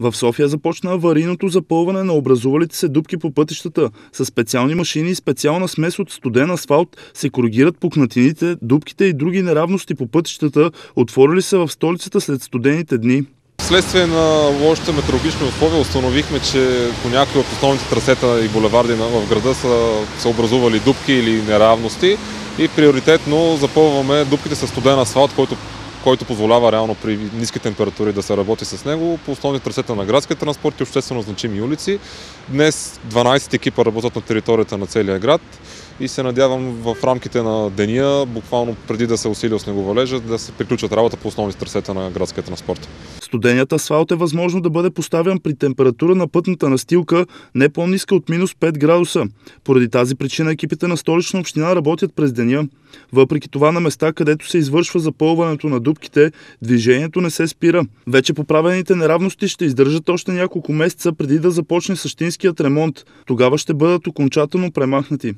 В София започна аварийното запълване на образувалите се дупки по пътищата. С специални машини и специална смес от студен асфалт се коригират пукнатините, дупките и други неравности по пътищата, отворили се в столицата след студените дни. Вследствие на лошите метеорологични условия установихме, че по някои от основните трасета и булеварди в града са се образували дупки или неравности и приоритетно запълваме дупките с студен асфалт, който който позволява реално при ниски температури да се работи с него по основни трасета на градския транспорт и обществено значими улици. Днес 12 екипа работят на територията на целия град и се надявам в рамките на деня, буквално преди да се усили снеговалежа, да се приключат работа по основни трасета на градския транспорт. Студеният асфалт е възможно да бъде поставен при температура на пътната настилка не по-ниска от минус 5 градуса. Поради тази причина екипите на столична община работят през деня. Въпреки това на места, където се извършва запълването на дубките, движението не се спира. Вече поправените неравности ще издържат още няколко месеца преди да започне същинският ремонт. Тогава ще бъдат окончателно премахнати.